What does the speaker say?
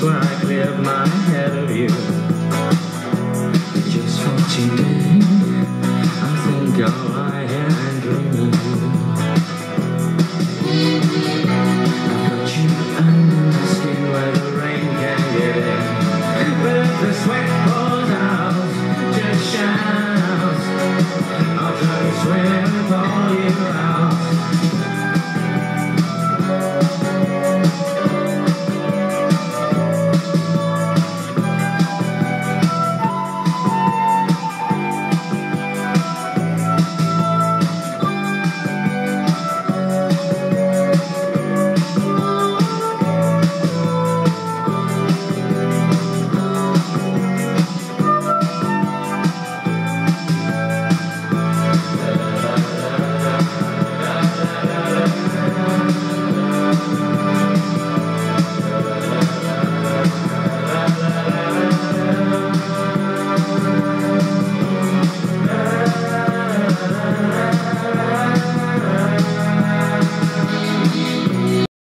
just I cleared my head of you. Just for today I think I'll